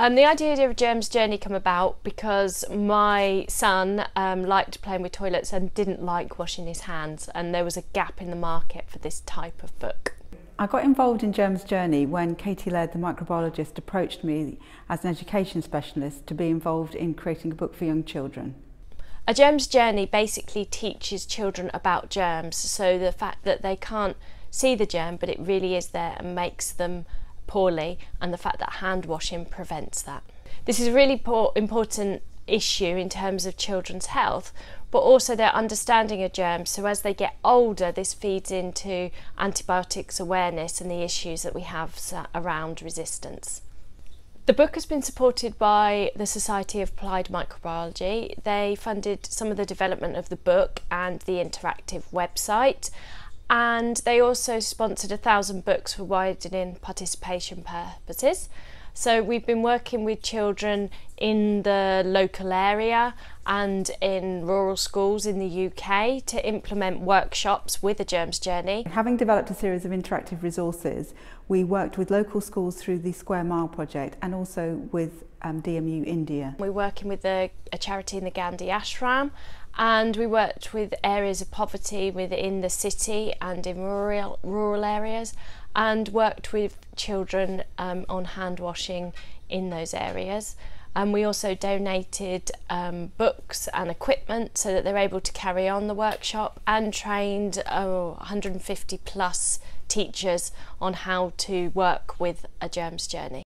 Um, the idea of Germ's Journey come about because my son um, liked playing with toilets and didn't like washing his hands, and there was a gap in the market for this type of book. I got involved in Germ's Journey when Katie Laird, the microbiologist, approached me as an education specialist to be involved in creating a book for young children. A germs journey basically teaches children about germs, so the fact that they can't see the germ but it really is there and makes them poorly, and the fact that hand washing prevents that. This is a really important issue in terms of children's health, but also their understanding of germs. So as they get older, this feeds into antibiotics awareness and the issues that we have around resistance. The book has been supported by the Society of Applied Microbiology. They funded some of the development of the book and the interactive website and they also sponsored a thousand books for widening participation purposes. So we've been working with children in the local area and in rural schools in the UK to implement workshops with the Germ's Journey. Having developed a series of interactive resources, we worked with local schools through the Square Mile project and also with um, DMU India. We're working with a, a charity in the Gandhi Ashram and we worked with areas of poverty within the city and in rural, rural areas and worked with children um, on hand washing in those areas. And we also donated um, books and equipment so that they're able to carry on the workshop and trained oh, 150 plus teachers on how to work with a germs journey.